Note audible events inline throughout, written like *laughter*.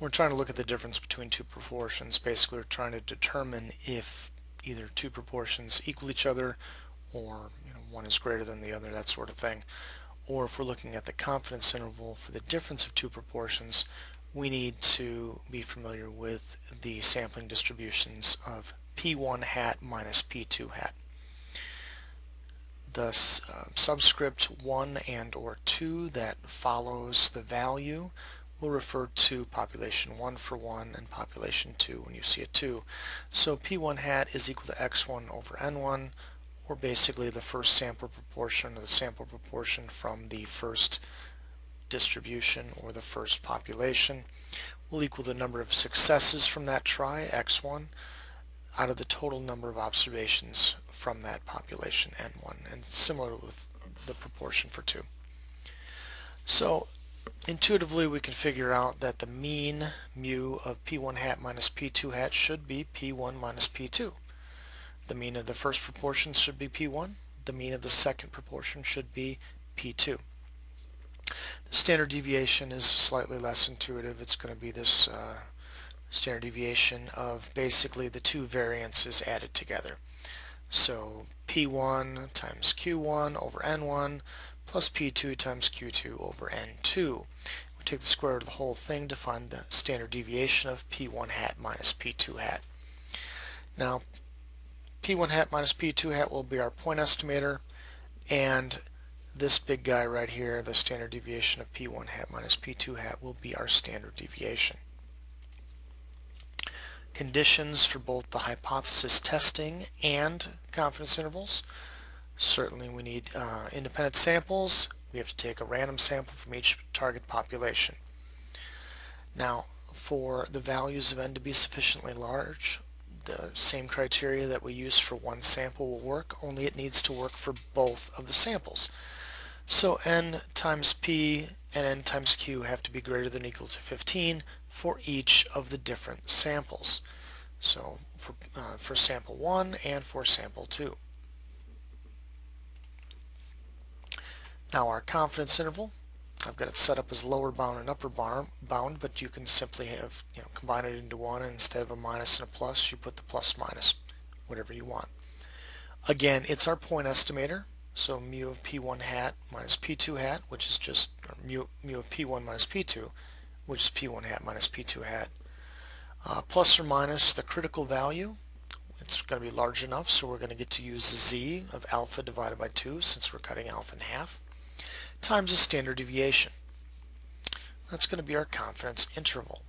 we're trying to look at the difference between two proportions. Basically, we're trying to determine if either two proportions equal each other or you know, one is greater than the other, that sort of thing. Or if we're looking at the confidence interval for the difference of two proportions, we need to be familiar with the sampling distributions of P1 hat minus P2 hat. The uh, subscript 1 and or 2 that follows the value will refer to population 1 for 1 and population 2 when you see a 2. So P1 hat is equal to x1 over n1 or basically the first sample proportion or the sample proportion from the first distribution or the first population will equal the number of successes from that try, x1, out of the total number of observations from that population, n1, and similar with the proportion for 2. So intuitively we can figure out that the mean mu of p1 hat minus p2 hat should be p1 minus p2. The mean of the first proportion should be p1. The mean of the second proportion should be p2. The standard deviation is slightly less intuitive. It's going to be this uh, standard deviation of basically the two variances added together. So P1 times Q1 over N1 plus P2 times Q2 over N2. We take the square root of the whole thing to find the standard deviation of P1 hat minus P2 hat. Now P1 hat minus P2 hat will be our point estimator and this big guy right here, the standard deviation of P1 hat minus P2 hat will be our standard deviation. Conditions for both the hypothesis testing and confidence intervals. Certainly we need uh, independent samples. We have to take a random sample from each target population. Now for the values of n to be sufficiently large, the same criteria that we use for one sample will work, only it needs to work for both of the samples. So n times p and n times q have to be greater than or equal to 15 for each of the different samples. So for, uh, for sample 1 and for sample 2. Now our confidence interval, I've got it set up as lower bound and upper bound, but you can simply have, you know, combine it into one instead of a minus and a plus, you put the plus minus, whatever you want. Again, it's our point estimator, so mu of p1 hat minus p2 hat, which is just mu, mu of p1 minus p2, which is p1 hat minus p2 hat. Uh, plus or minus the critical value, it's going to be large enough, so we're going to get to use z of alpha divided by 2 since we're cutting alpha in half, times the standard deviation. That's going to be our confidence interval.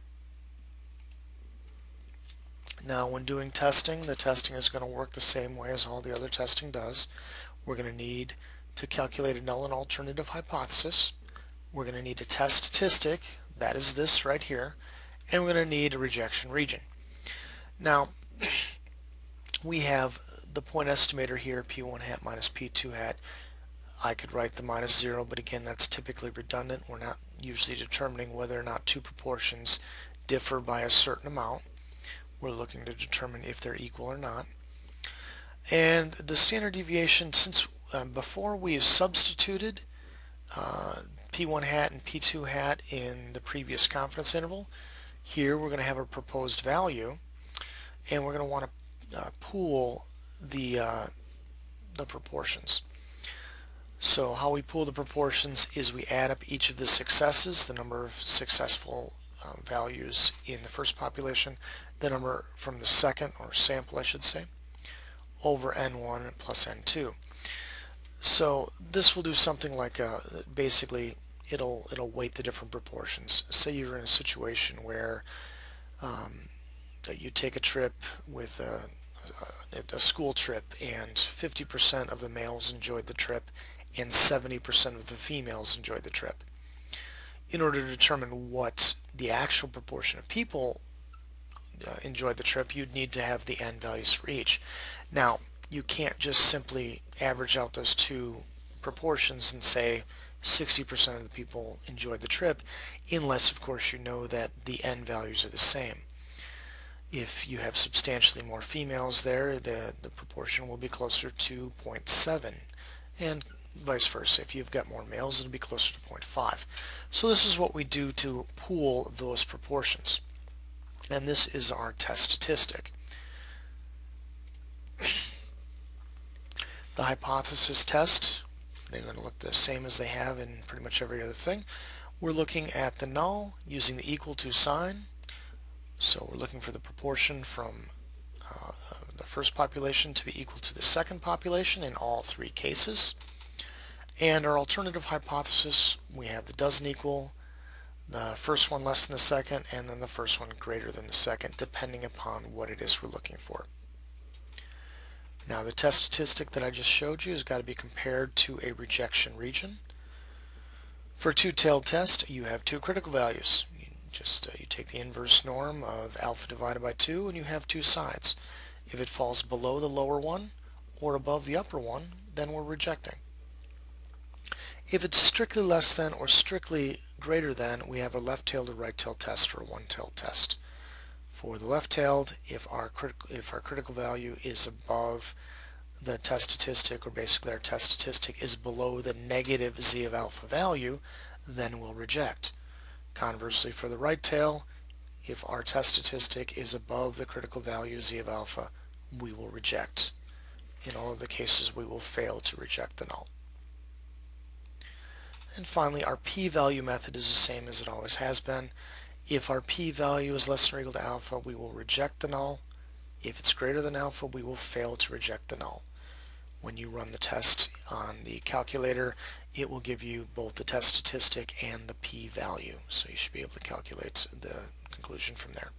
Now when doing testing, the testing is going to work the same way as all the other testing does. We're going to need to calculate a null and alternative hypothesis. We're going to need a test statistic, that is this right here, and we're going to need a rejection region. Now, *clears throat* we have the point estimator here, P1 hat minus P2 hat. I could write the minus zero, but again, that's typically redundant. We're not usually determining whether or not two proportions differ by a certain amount. We're looking to determine if they're equal or not. And the standard deviation, since um, before we substituted uh, P1 hat and P2 hat in the previous confidence interval, here we're going to have a proposed value and we're going to want to uh, pool the, uh, the proportions. So how we pool the proportions is we add up each of the successes, the number of successful um, values in the first population, the number from the second, or sample I should say, over n1 plus n2. So this will do something like a, uh, basically it'll it'll weight the different proportions. Say you're in a situation where um, you take a trip with a, a, a school trip and 50% of the males enjoyed the trip and 70% of the females enjoyed the trip. In order to determine what the actual proportion of people uh, enjoyed the trip, you'd need to have the n values for each. Now, you can't just simply average out those two proportions and say 60% of the people enjoyed the trip, unless, of course, you know that the n values are the same. If you have substantially more females there, the, the proportion will be closer to 0.7. And vice versa. If you've got more males, it'll be closer to 0.5. So this is what we do to pool those proportions. And this is our test statistic. the hypothesis test, they're going to look the same as they have in pretty much every other thing. We're looking at the null using the equal to sign. So we're looking for the proportion from uh, the first population to be equal to the second population in all three cases. And our alternative hypothesis, we have the doesn't equal, the first one less than the second, and then the first one greater than the second, depending upon what it is we're looking for. Now the test statistic that I just showed you has got to be compared to a rejection region. For a two-tailed test, you have two critical values. You just uh, you take the inverse norm of alpha divided by 2 and you have two sides. If it falls below the lower one or above the upper one, then we're rejecting. If it's strictly less than or strictly greater than, we have a left-tailed or right-tailed test or a one-tailed test. For the left-tailed, if our if our critical value is above the test statistic, or basically our test statistic is below the negative z of alpha value, then we'll reject. Conversely, for the right tail, if our test statistic is above the critical value z of alpha, we will reject. In all of the cases, we will fail to reject the null. And finally, our p-value method is the same as it always has been. If our p-value is less than or equal to alpha, we will reject the null. If it's greater than alpha, we will fail to reject the null. When you run the test on the calculator, it will give you both the test statistic and the p-value. So you should be able to calculate the conclusion from there.